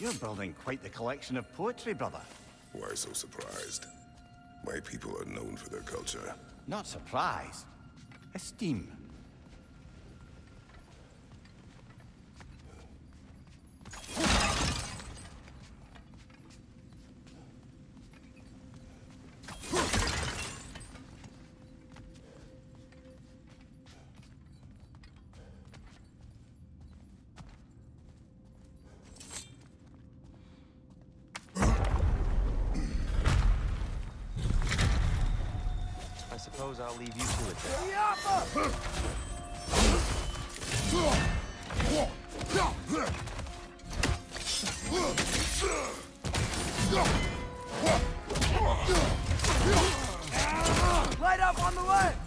You're building quite the collection of poetry, brother. Why so surprised? My people are known for their culture. Not surprised. Esteem. I suppose I'll leave you to it. Light up on the left!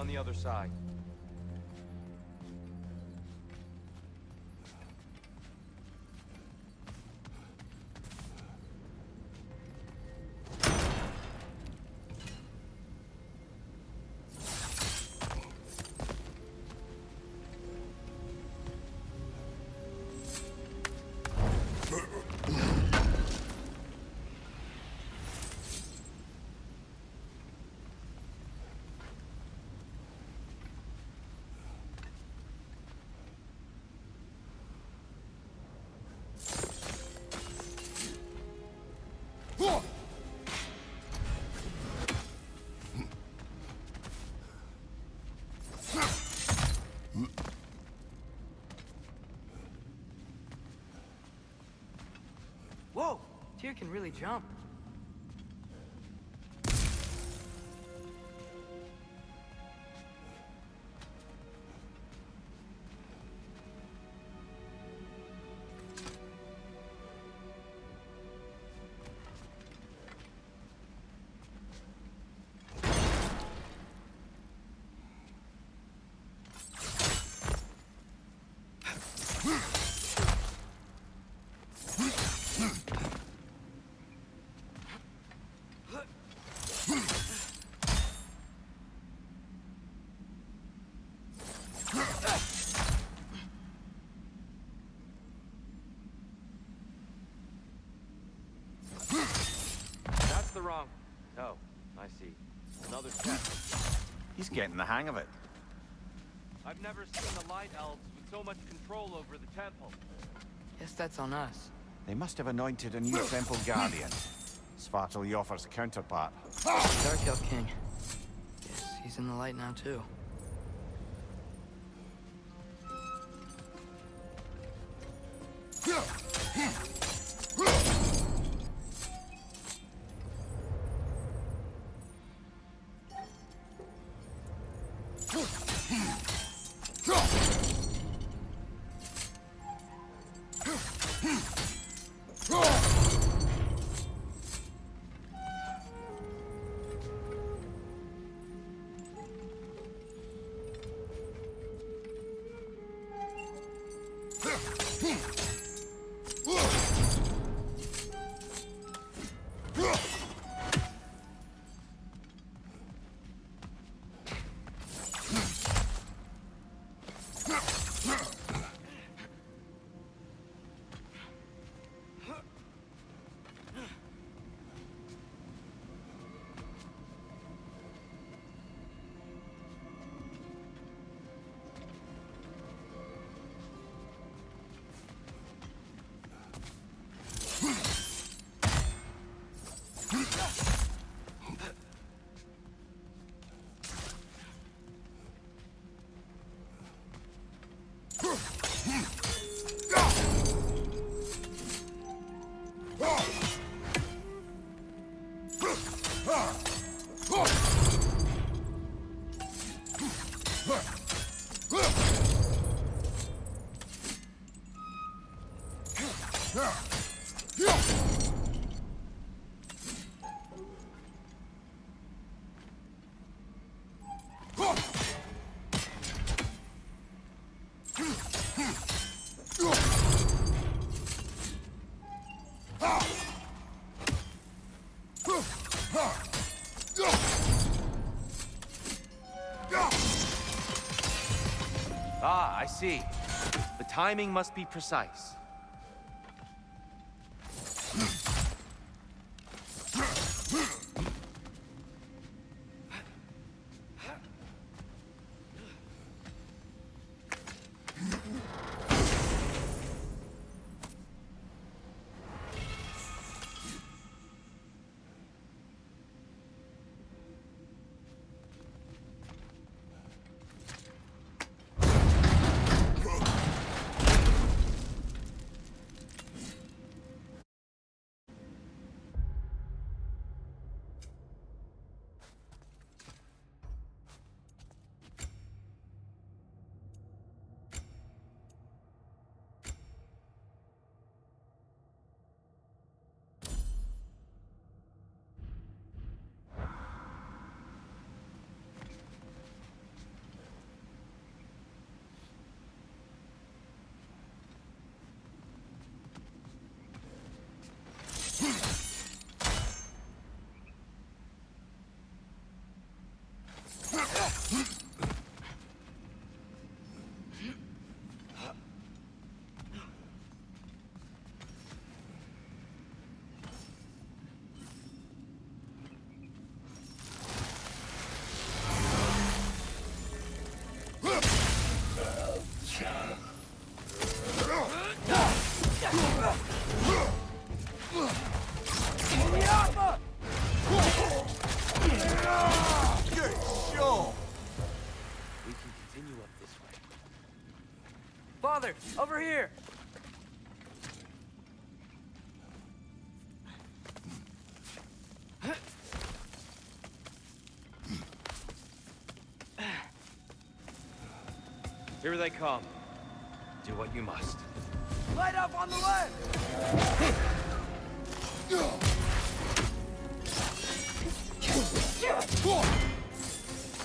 On the other side. Tyr can really jump. Another test. He's getting the hang of it. I've never seen the Light Elves with so much control over the temple. Guess that's on us. They must have anointed a new temple guardian. Svartaljofurr's counterpart. Dark Elf King. Guess he's in the light now, too. Hmm. See. The timing must be precise. Over here! Here they come. Do what you must. Light up on the left!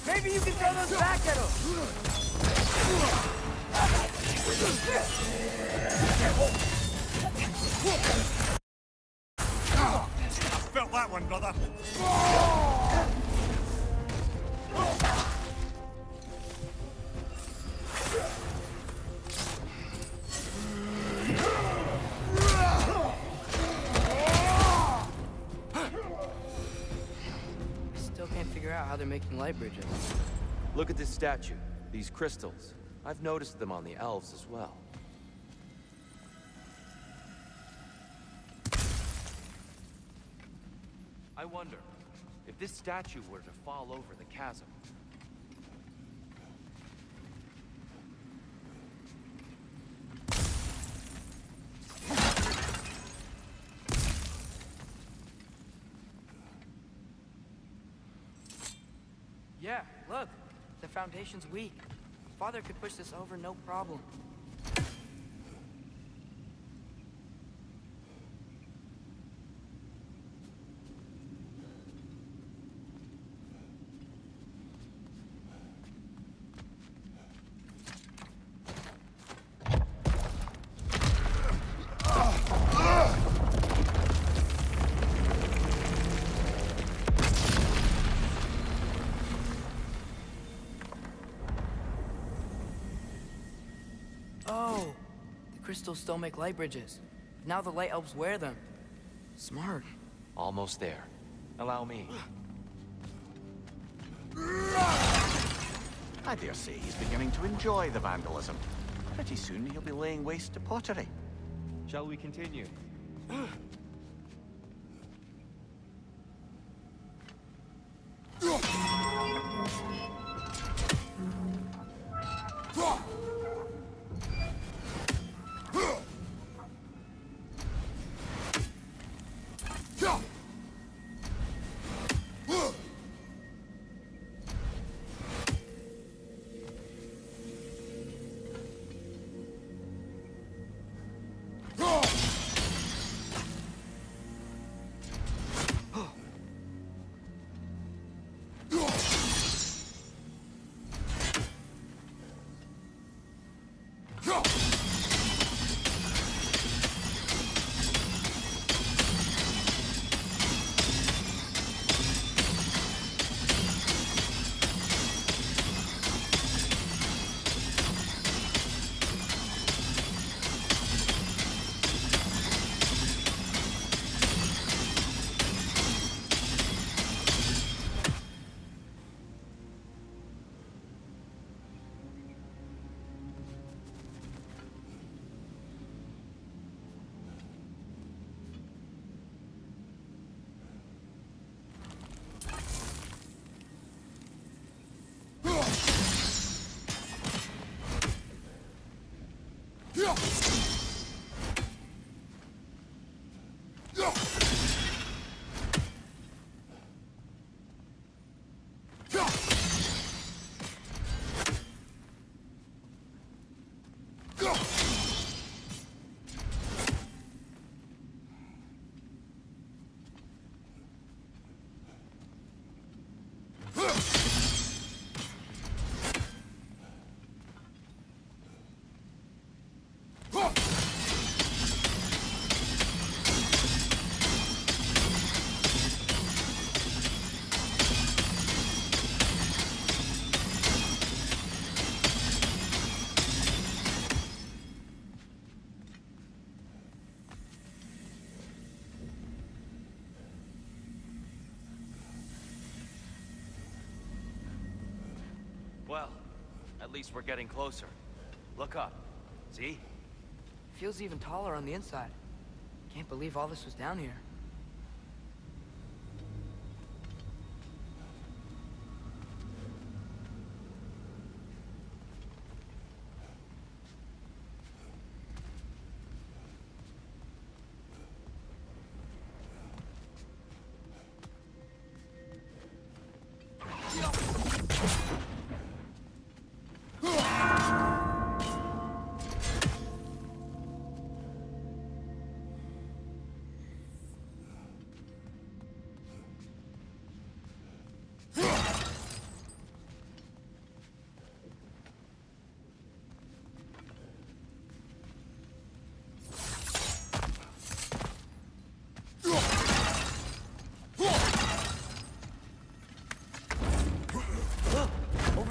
Maybe you can throw those back at him! Felt that one, brother. I still can't figure out how they're making light bridges. Look at this statue. These crystals. I've noticed them on the elves as well. I wonder, if this statue were to fall over the chasm, Yeah, look. The foundation's weak. Father could push this over no problem. Oh, the crystals still make light bridges. Now the light elves wear them. Smart. almost there. Allow me. I dare say he's beginning to enjoy the vandalism. Pretty soon he'll be laying waste to pottery. Shall we continue? least we're getting closer. Look up. See? Feels even taller on the inside. Can't believe all this was down here.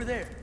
Over there!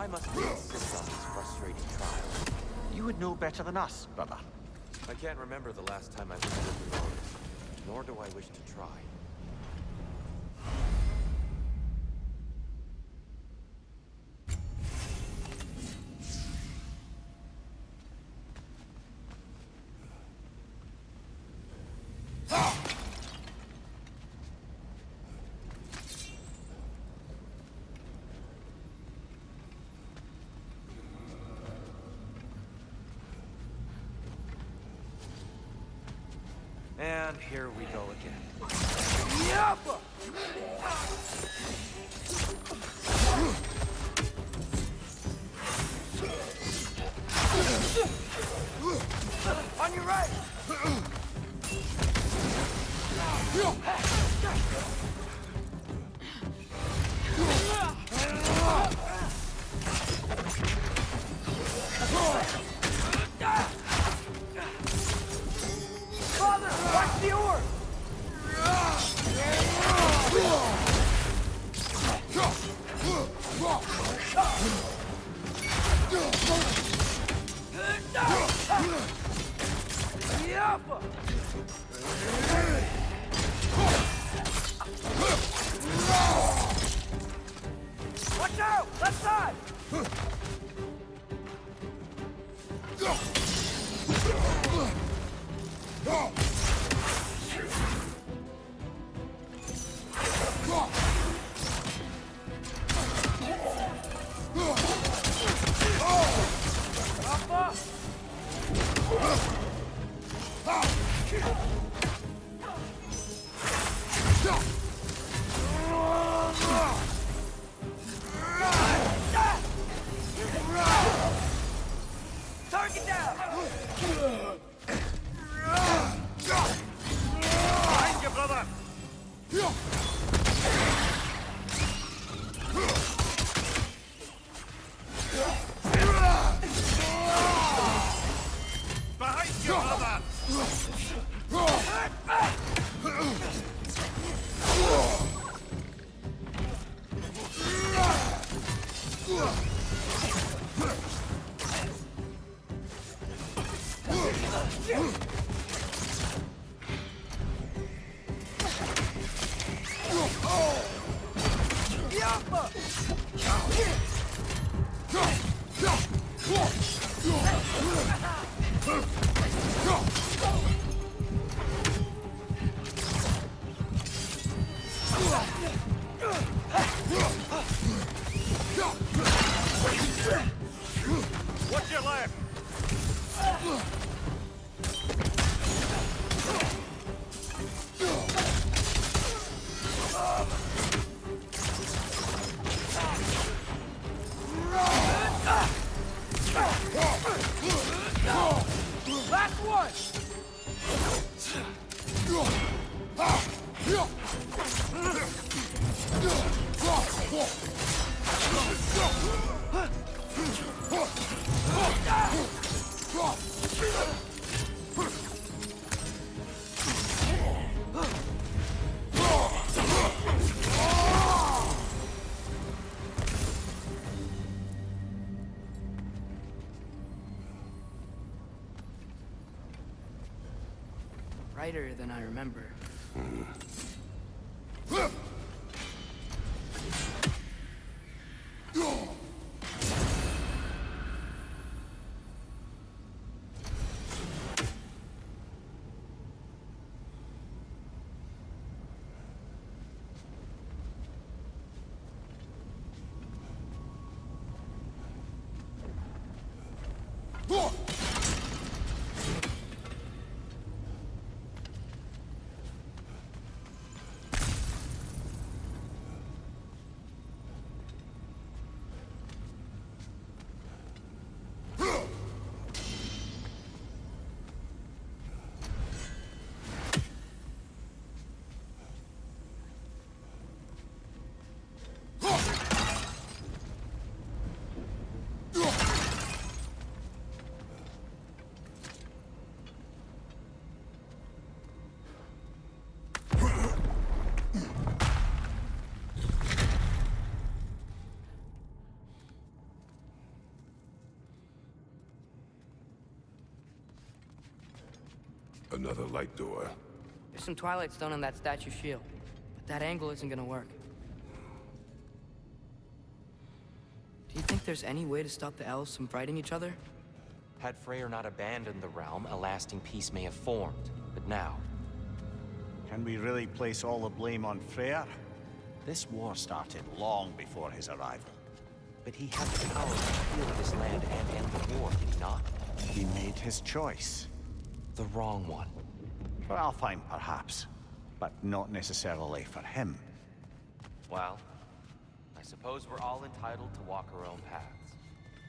Why must we insist on these frustrating trials? You would know better than us, brother. I can't remember the last time I visited the Norns, nor do I wish to try. And here we go again. On Kill. Brighter than I remember. Another light door. There's some Twilight Stone on that statue shield, but that angle isn't gonna work. Do you think there's any way to stop the elves from fighting each other? Had Freyr not abandoned the realm, a lasting peace may have formed. But now, Can we really place all the blame on Freyr? This war started long before his arrival. but he had the power to heal this land and end the war, did he not? He made his choice. The wrong one. For Alfheim, perhaps, but not necessarily for him. Well, I suppose we're all entitled to walk our own paths,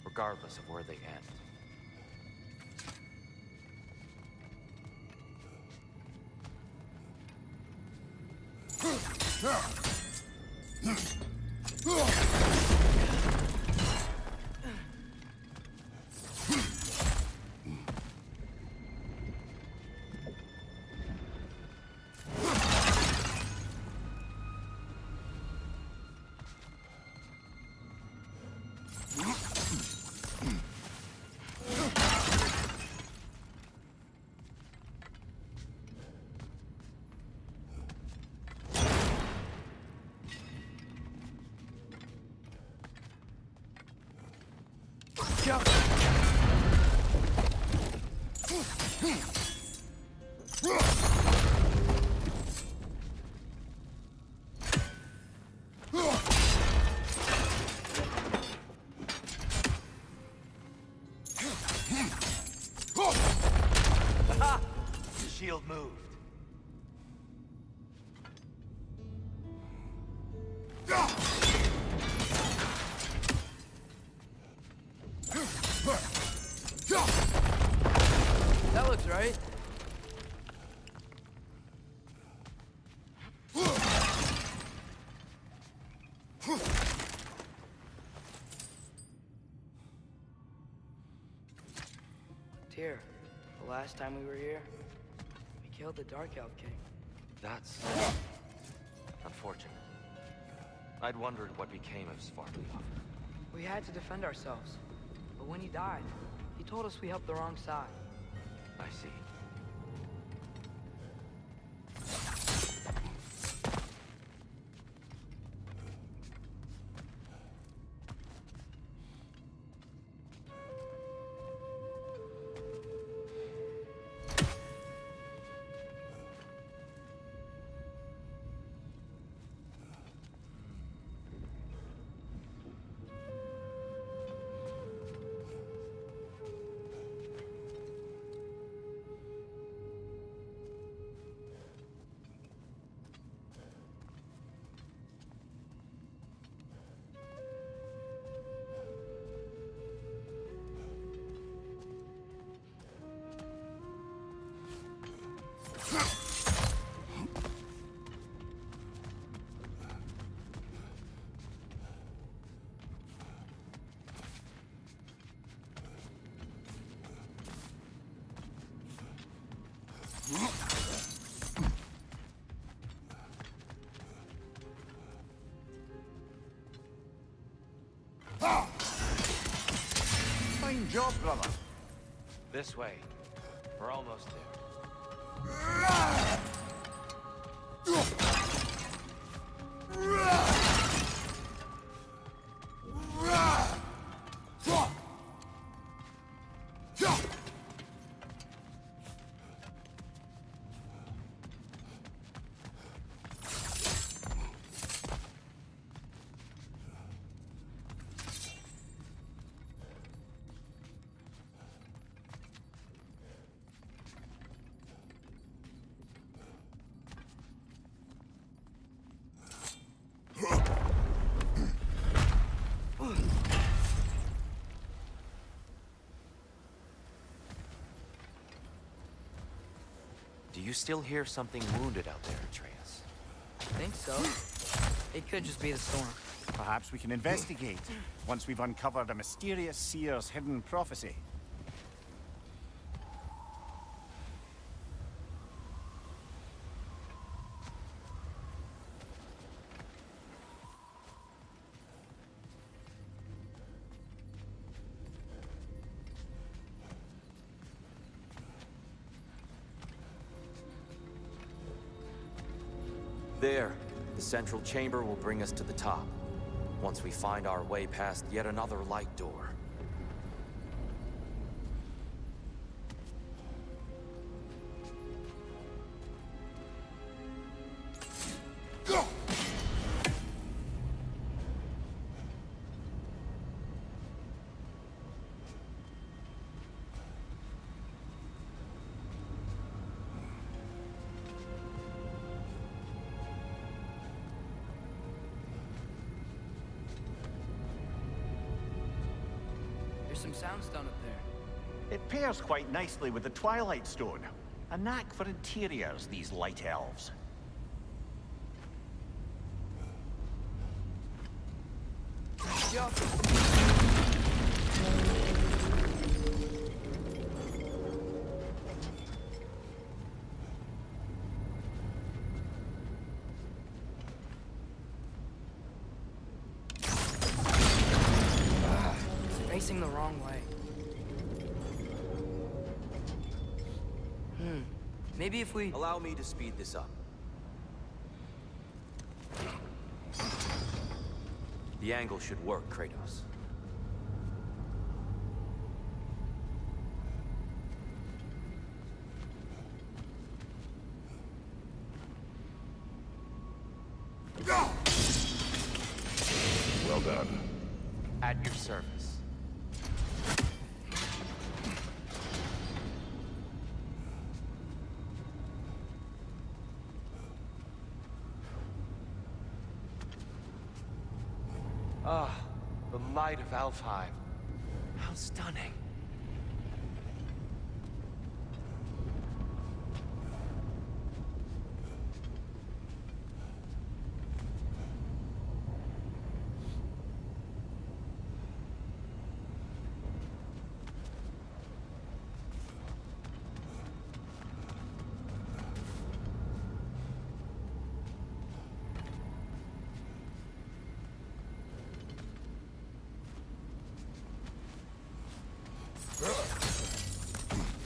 regardless of where they end. The right. Tyr, the last time we were here, we killed the Dark Elf King. That's... unfortunate. I'd wondered what became of Svartalfheim. We had to defend ourselves. But when he died, he told us we helped the wrong side. I see. Fine job, brother. This way. We're almost there. Do you still hear something wounded out there, Atreus? I think so. It could just be the storm. Perhaps we can investigate, once we've uncovered a mysterious seer's hidden prophecy. Central chamber will bring us to the top. Once we find our way past yet another light door. Quite nicely with the Twilight Stone. A knack for interiors, these light elves. Maybe if we... Allow me to speed this up. The angle should work, Kratos. Well done. At your service. Ah, the light of Alfheim. How stunning.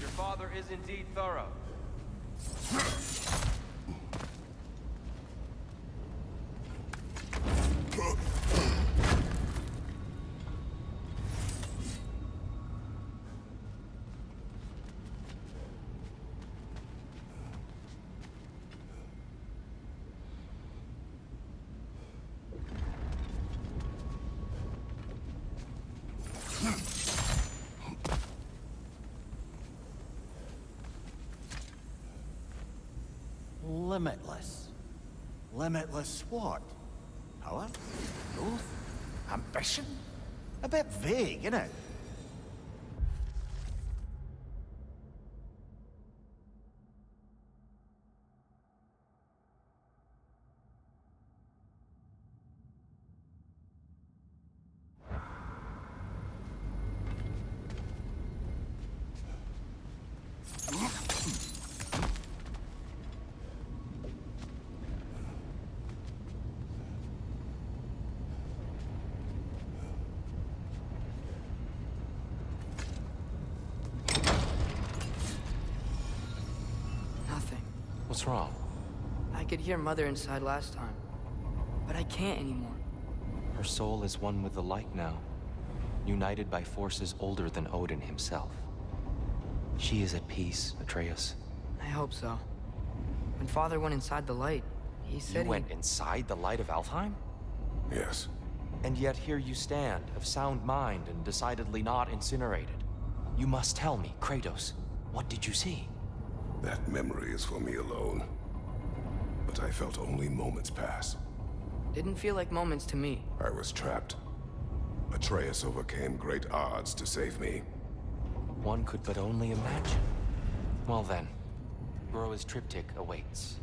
Your father is indeed thorough. Limitless. Limitless what? Power? Growth? Ambition? A bit vague, innit? What's wrong? I could hear Mother inside last time, but I can't anymore. Her soul is one with the light now, united by forces older than Odin himself. She is at peace, Atreus. I hope so. When Father went inside the light, he said You he- went inside the light of Alfheim? Yes. And yet here you stand, of sound mind and decidedly not incinerated. You must tell me, Kratos, what did you see? That memory is for me alone. But I felt only moments pass. Didn't feel like moments to me. I was trapped. Atreus overcame great odds to save me. One could but only imagine. Well then, Groa's triptych awaits.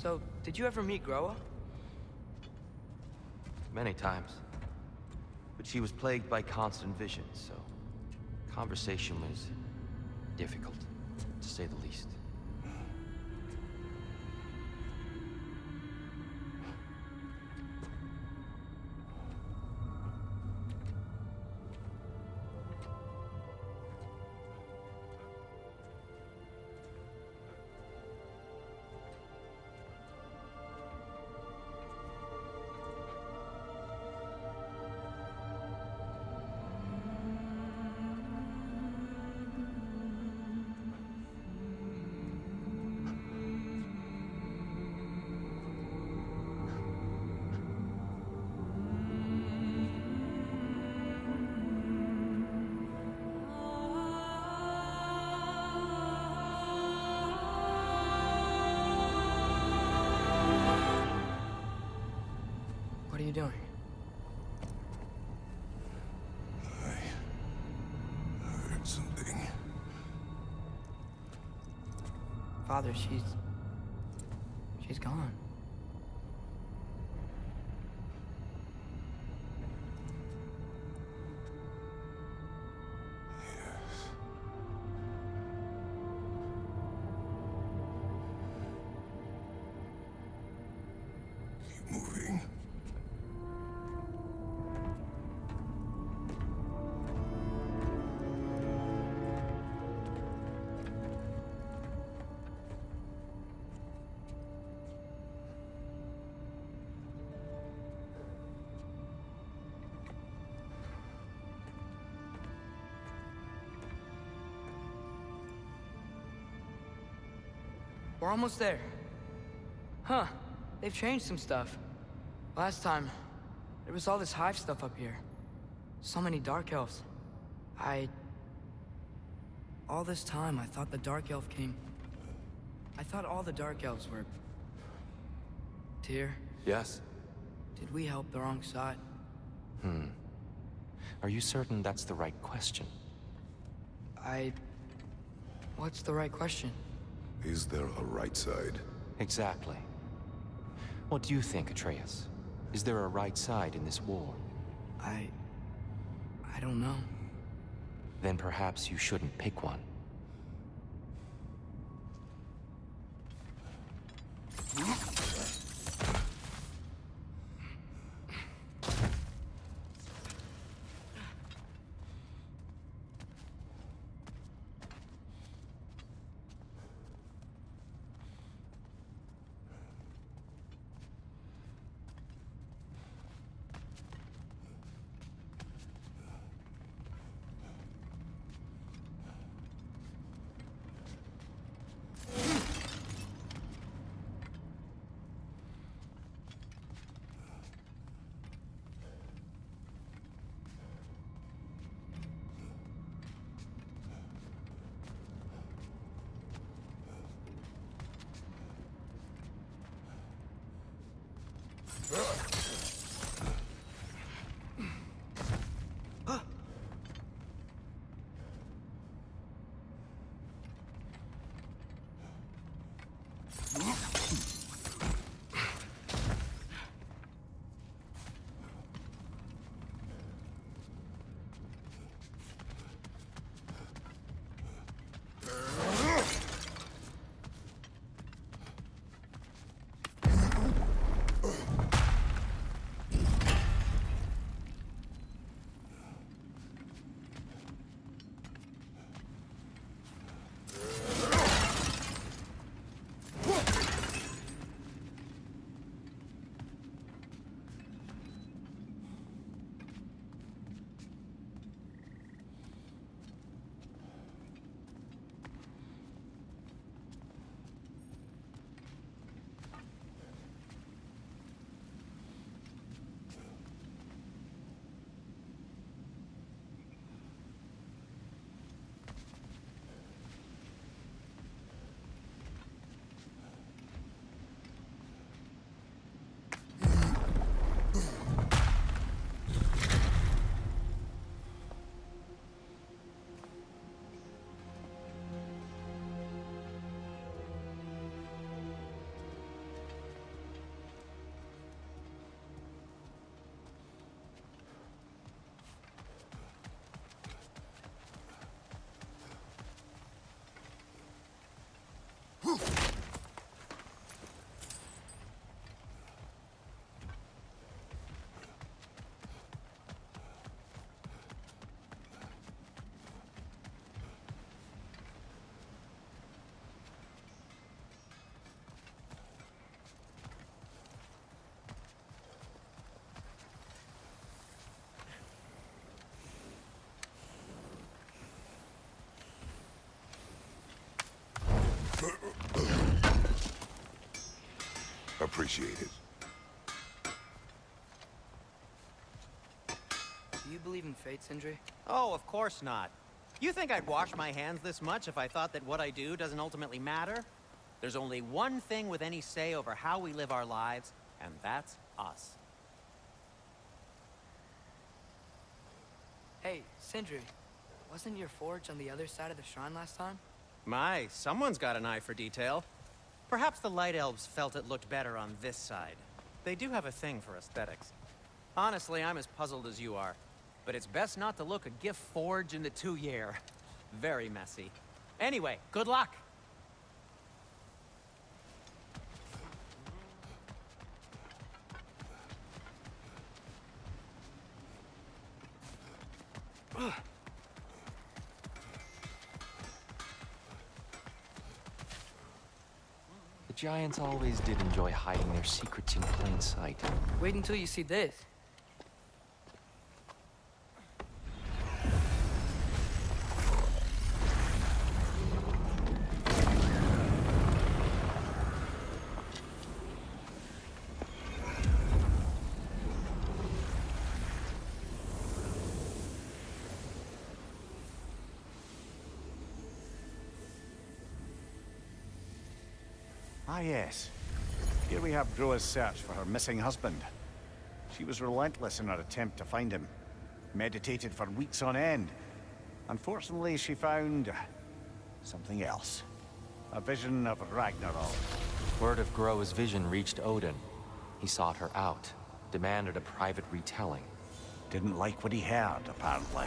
So, did you ever meet Groa? Many times. But she was plagued by constant visions, so conversation was difficult, to say the least. She's We're almost there. Huh. They've changed some stuff. Last time, there was all this hive stuff up here. So many Dark Elves. I... All this time, I thought the Dark Elf King... I thought all the Dark Elves were... Tyr, Yes? did we help the wrong side? Hmm. Are you certain that's the right question? I... What's the right question? Is there a right side? Exactly. What do you think, Atreus? Is there a right side in this war? I... I don't know. Then perhaps you shouldn't pick one. Appreciate it. Do you believe in fate, Sindri? Oh, of course not. You think I'd wash my hands this much if I thought that what I do doesn't ultimately matter? There's only one thing with any say over how we live our lives, and that's us. Hey, Sindri, wasn't your forge on the other side of the shrine last time? My, someone's got an eye for detail. Perhaps the Light Elves felt it looked better on this side. They do have a thing for aesthetics. Honestly, I'm as puzzled as you are. But it's best not to look a gift forge in the tuyere. Very messy. Anyway, good luck! The Giants always did enjoy hiding their secrets in plain sight. Wait until you see this. Ah, yes. Here we have Groa's search for her missing husband. She was relentless in her attempt to find him. Meditated for weeks on end. Unfortunately, she found... something else. A vision of Ragnarok. Word of Groa's vision reached Odin. He sought her out, demanded a private retelling. Didn't like what he heard, apparently.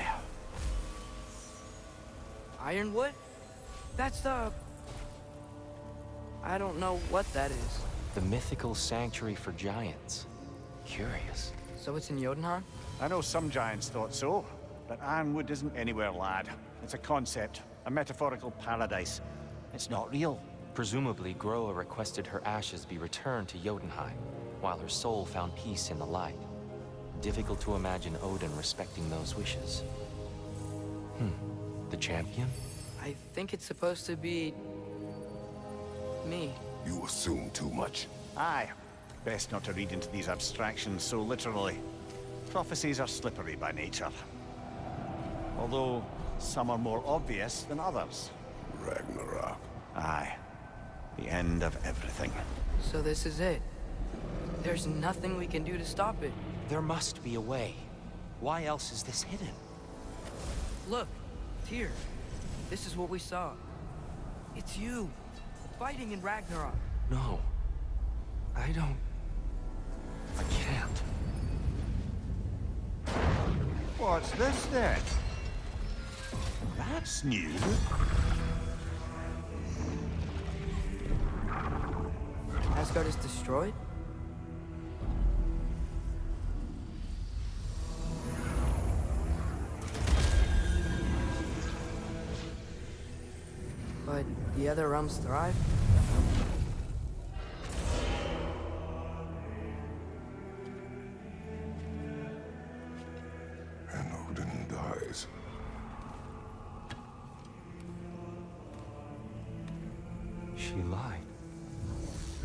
Ironwood? That's the... I don't know what that is. The mythical sanctuary for giants. Curious. So it's in Jotunheim? I know some giants thought so, but Ironwood isn't anywhere, lad. It's a concept, a metaphorical paradise. It's not real. Presumably, Groa requested her ashes be returned to Jotunheim, while her soul found peace in the light. Difficult to imagine Odin respecting those wishes. Hmm. The champion? I think it's supposed to be... me. You assume too much. Aye. Best not to read into these abstractions so literally. Prophecies are slippery by nature. Although, some are more obvious than others. Ragnarok. Aye. The end of everything. So this is it. There's nothing we can do to stop it. There must be a way. Why else is this hidden? Look, Tyr. This is what we saw. It's you, fighting in Ragnarok. No. I don't... I can't. What's this then? That's new. Asgard is destroyed? The other realms thrive? And Odin dies. She lied.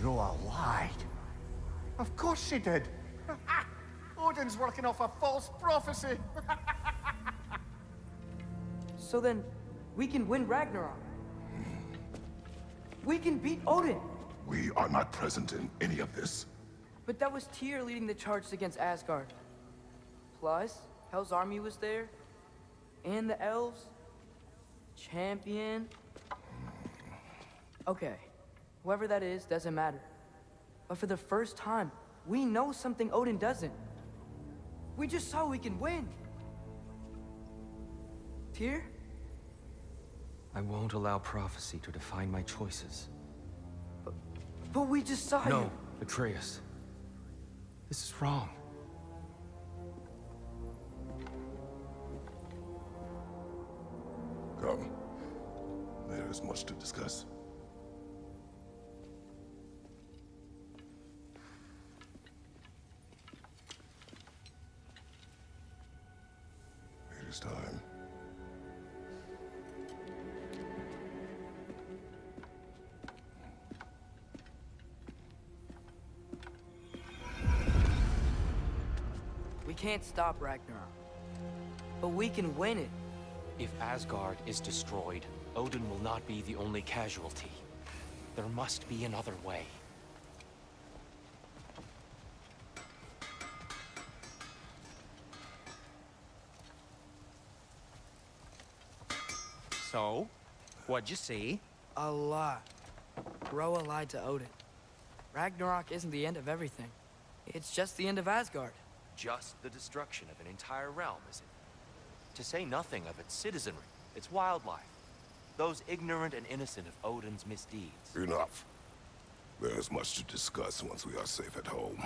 Groa lied. Of course she did. Odin's working off a false prophecy. So then, we can win Ragnarok. We can beat Odin! We are not present in any of this. But that was Tyr leading the charge against Asgard. Plus, Hell's army was there. And the elves. Champion. Okay. Whoever that is doesn't matter. But for the first time, we know something Odin doesn't. We just saw we can win. Tyr? I won't allow prophecy to define my choices. But we just saw No. Atreus. This is wrong. Come. There is much to discuss. Can't stop Ragnarok. But we can win it. If Asgard is destroyed, Odin will not be the only casualty. There must be another way. So, what'd you see? A lot. Groa lied to Odin. Ragnarok isn't the end of everything. It's just the end of Asgard. Just the destruction of an entire realm, is it? To say nothing of its citizenry, its wildlife, those ignorant and innocent of Odin's misdeeds. Enough. There's much to discuss once we are safe at home.